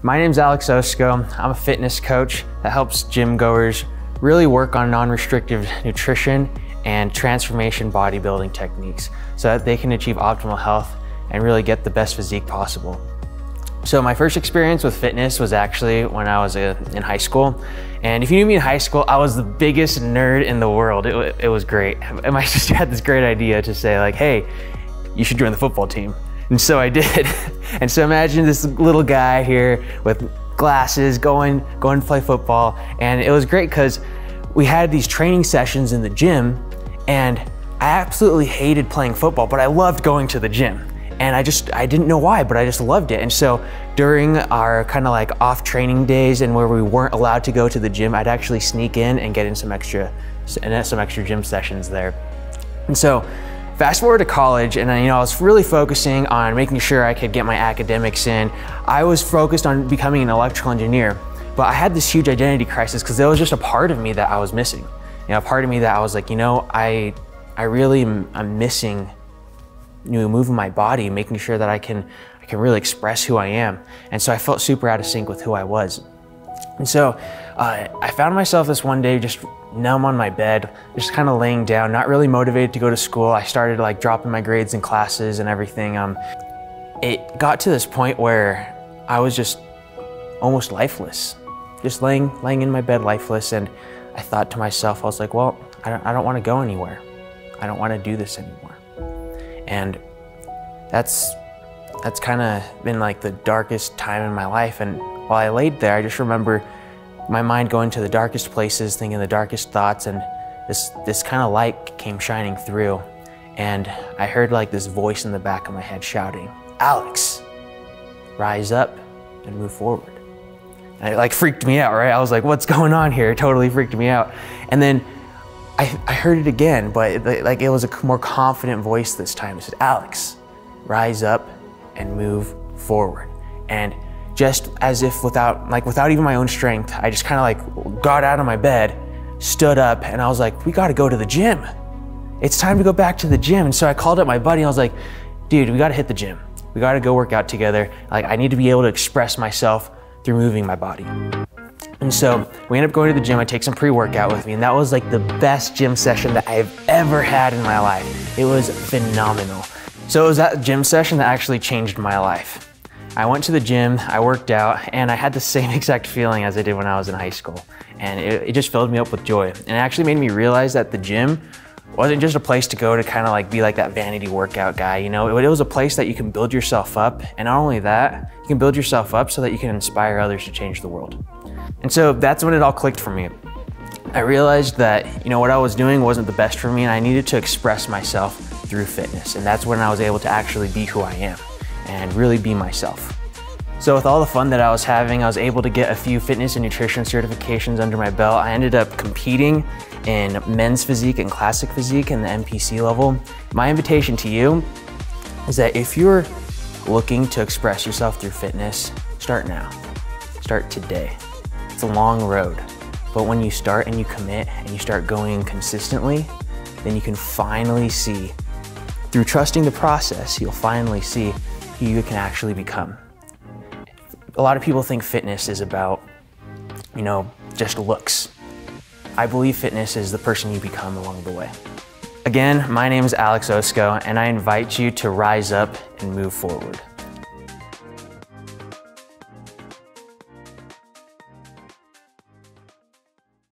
My name's Alex Osko. I'm a fitness coach that helps gym goers really work on non-restrictive nutrition and transformation bodybuilding techniques so that they can achieve optimal health and really get the best physique possible. So my first experience with fitness was actually when I was uh, in high school. And if you knew me in high school, I was the biggest nerd in the world. It, it was great. And my sister had this great idea to say like, hey, you should join the football team. And so I did. and so imagine this little guy here with glasses going, going to play football. And it was great because we had these training sessions in the gym and I absolutely hated playing football, but I loved going to the gym and I just I didn't know why, but I just loved it. And so during our kind of like off training days and where we weren't allowed to go to the gym, I'd actually sneak in and get in some extra and some extra gym sessions there. And so fast forward to college and you know I was really focusing on making sure I could get my academics in. I was focused on becoming an electrical engineer, but I had this huge identity crisis because there was just a part of me that I was missing. You know, a part of me that I was like, you know, I I really am I'm missing you know, moving my body, making sure that I can, I can really express who I am. And so I felt super out of sync with who I was. And so uh, I found myself this one day just numb on my bed, just kind of laying down, not really motivated to go to school. I started like dropping my grades in classes and everything. Um, it got to this point where I was just almost lifeless, just laying, laying in my bed lifeless. And I thought to myself, I was like, well, I don't, I don't want to go anywhere. I don't want to do this anymore. And that's that's kind of been like the darkest time in my life. And while I laid there, I just remember my mind going to the darkest places, thinking the darkest thoughts, and this this kind of light came shining through. And I heard like this voice in the back of my head shouting, Alex, rise up and move forward. And it like freaked me out, right? I was like, what's going on here? It totally freaked me out. And then I, I heard it again, but it, like it was a more confident voice this time. It said, Alex, rise up and move forward. And just as if without, like without even my own strength, I just kind of like got out of my bed, stood up, and I was like, we gotta go to the gym. It's time to go back to the gym. And so I called up my buddy and I was like, dude, we gotta hit the gym. We gotta go work out together. Like I need to be able to express myself through moving my body. And so we end up going to the gym. I take some pre-workout with me, and that was like the best gym session that I've ever had in my life. It was phenomenal. So it was that gym session that actually changed my life. I went to the gym, I worked out, and I had the same exact feeling as I did when I was in high school. And it, it just filled me up with joy. And it actually made me realize that the gym wasn't just a place to go to kind of like be like that vanity workout guy, you know, it, it was a place that you can build yourself up. And not only that, you can build yourself up so that you can inspire others to change the world. And so that's when it all clicked for me. I realized that, you know, what I was doing wasn't the best for me and I needed to express myself through fitness. And that's when I was able to actually be who I am and really be myself. So with all the fun that I was having, I was able to get a few fitness and nutrition certifications under my belt. I ended up competing in men's physique and classic physique in the NPC level. My invitation to you is that if you're looking to express yourself through fitness, start now. Start today. It's a long road, but when you start and you commit and you start going consistently, then you can finally see, through trusting the process, you'll finally see you can actually become. A lot of people think fitness is about, you know, just looks. I believe fitness is the person you become along the way. Again, my name is Alex Osko, and I invite you to rise up and move forward.